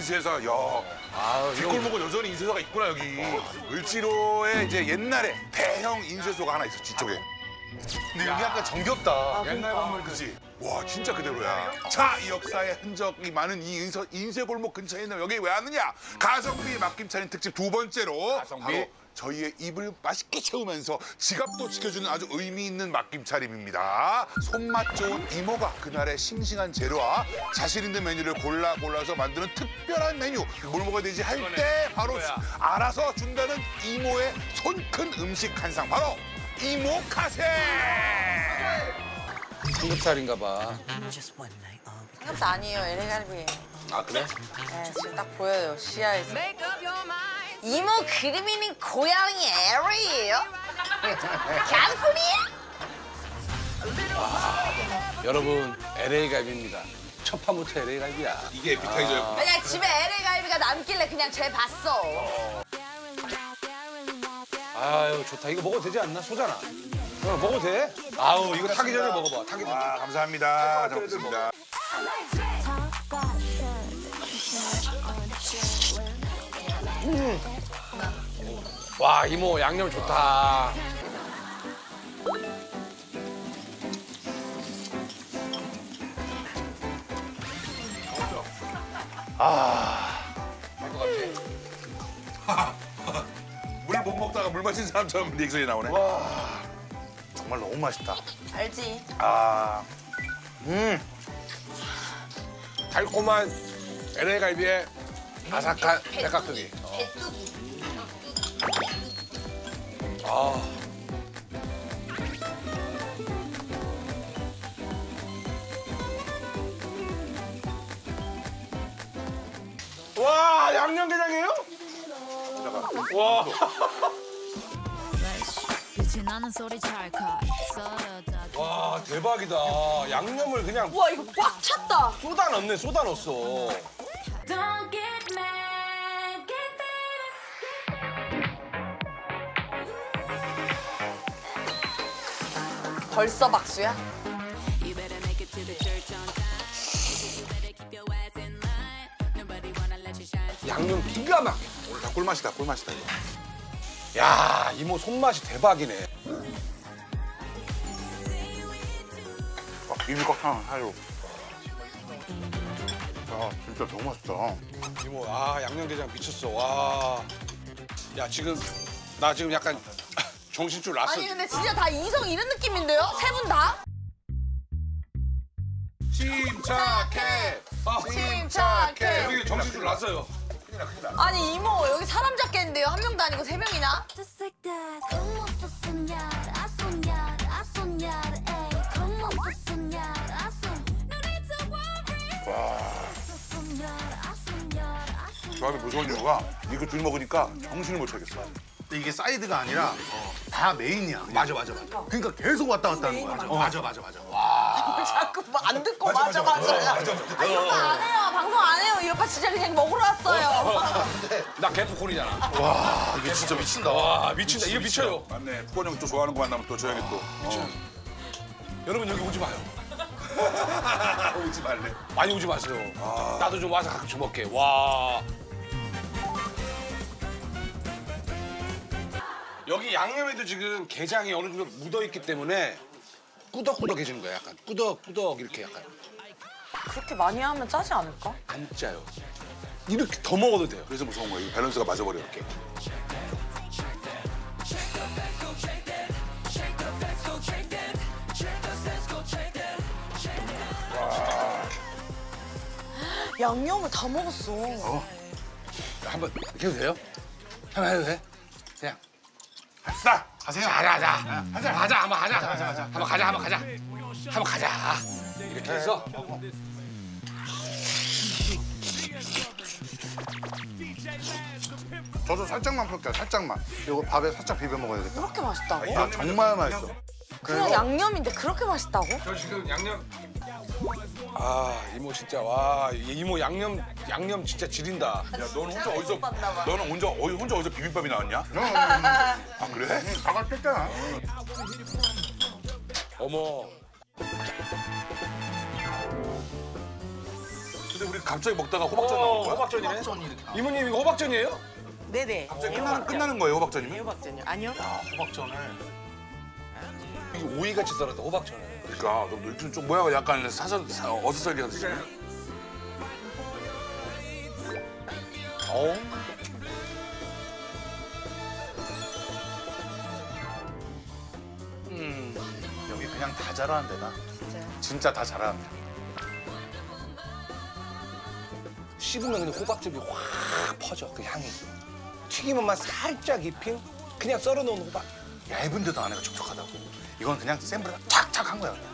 인쇄사. 야, 아, 뒷골목은 여전히 인쇄소가 있구나 여기. 을지로에 이제 옛날에 대형 인쇄소가 하나 있었지 이쪽에. 근데 여기 약간 정겹다. 옛날 건물 그지? 와 진짜 그대로야. 자, 이 역사의 흔적이 많은 이 인서, 인쇄골목 근처에 있는 여기 왜 왔느냐? 가성비 막김 차린 특집 두 번째로 가성비? 바로 저희의 입을 맛있게 채우면서 지갑도 지켜주는 아주 의미 있는 막김 차림입니다. 손맛 좋은 이모가 그날의 싱싱한 재료와 자신 있는 메뉴를 골라 골라서 만드는 특별한 메뉴. 뭘 먹어야 되지 할 때 바로 알아서 준다는 이모의 손 큰 음식 한 상. 바로 이모 카세! 삼겹살인가 봐. 생각도 아니에요, LA갈비예요. 아, 그래? 네, 지금 딱 보여요, 시야에서. 이모 그림이는 고양이 LA예요? 갱플이에요? 여러분, LA 갈비입니다. 첫 판부터 LA 갈비야. 이게 에피타이저였구나. 그냥 집에 LA갈비가 남길래 그냥 쟤 봤어. 아유, 좋다. 이거 먹어도 되지 않나? 소잖아. 어, 먹어도 돼? 아우, 이거 타기 전에 먹어봐. 타기 전에. 아, 감사합니다. 잘 먹겠습니다. 와, 이모 양념 좋다. 물 먹다가 물 마신 사람처럼 리액션이 나오네. 정말 너무 맛있다. 알지? 아, 달콤한 LA 갈비에 아삭한 백각두기. 아. 와, 양념게장이에요? 와. 나는 소리 찰칵. 썰어다. 와, 대박이다. 양념을 그냥 우와, 이거 꽉 찼다. 쏟아 넣네, 쏟아 넣었어. Don't get mad, get. 벌써 박수야? You better make it to the church on time. You better keep your ass in line. Nobody wanna let you shine. 양념 기가 막혀. 오늘 다 꿀맛이다, 꿀맛이다. 이거. 야, 이모 손맛이 대박이네. 입이 꽉 차는 사이로. 아, 진짜 너무 맛있다. 이모, 아, 양념게장 미쳤어. 와. 야, 지금, 나 지금 약간 정신줄 났어. 아니, 근데 진짜 다 이성 이런 느낌인데요? 세 분 다? 침착해! 아, 침착해. 여기 정신줄 났어요. 아니, 이모, 여기 사람 잡겠는데요? 한 명도 아니고 세 명이나? 조합이 무서운 이유가 이거 둘 먹으니까 정신을 못 차겠어. 근데 이게 사이드가 아니라 다 메인이야. 맞아, 맞아, 맞아. 그러니까 계속 왔다 갔다 하는 거야. 어, 맞아, 맞아, 맞아. 와. 자꾸 뭐안 듣고 맞아, 맞아. 아, 이 오빠 안 해요. 방송 안 해요. 이 오빠 진짜 그냥 먹으러 왔어요. 나 개프콘이잖아. 와, 이게 진짜 미친다. 와, 미친다. 이거 미쳐요. 맞네. 푸건 형또 좋아하는 거 만나면 또 줘야겠 또. 여러분, 여기 오지 마요. 오지 말래. 많이 오지 마세요. 나도 좀 와서 가끔씩 먹게. 와. 여기 양념에도 지금 게장이 어느 정도 묻어있기 때문에 꾸덕꾸덕해지는 거야, 약간. 꾸덕꾸덕 이렇게 약간. 그렇게 많이 하면 짜지 않을까? 안 짜요. 이렇게 더 먹어도 돼요. 그래서 무서운 거야. 이 밸런스가 맞아버려 이렇게. 양념을 다 먹었어. 한번 해도 돼요? 한번 해도 돼? 합시다. 가세요. 가자, 가자. 하자, 가자, 한번 가자. 한번 가자, 한번 가자. 한번 가자. 이렇게 해서. 저도 살짝만 풀게요. 살짝만. 이거 밥에 살짝 비벼 먹어야겠다. 그렇게 맛있다고? 아, 정말 맛있어. 그냥 양념인데 그렇게 맛있다고? 저 지금 양념. 아 이모 진짜 와 이모 양념 양념 진짜 지린다. 야, 너는 혼자 어디서 너는 혼자 어디 혼자 어디서 비빔밥이 나왔냐? 응, 아 그래? 사과 뺐잖아. 어머. 근데 우리 갑자기 먹다가 호박전 나온 거야? 호박전이네. 이모님 이거 호박전이에요? 네네. 갑자기 끝나는, 끝나는 거예요, 호박전이면? 호박전이요. 아니요. 야 호박전을 이게 오이 같이 썰었다 호박전을. 그러니까 너 좀, 좀 모양은 약간 사선 사- 어슷썰기하듯이. 어? 여기 그냥 다 잘하는 데다. 진짜 다 잘하는 데. 씹으면 그냥 호박즙이 확 퍼져 그 향이. 튀김은만 살짝 입힌 그냥 썰어놓은 호박. 얇은 데도 안에가 촉촉하다고. 이건 그냥 센 불에 착착 한 거야. 그냥.